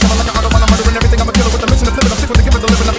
coming like a hard one. I'm murdering everything. I'm a killer with a mission to flip it. I'm sick with the giving, delivering. I'm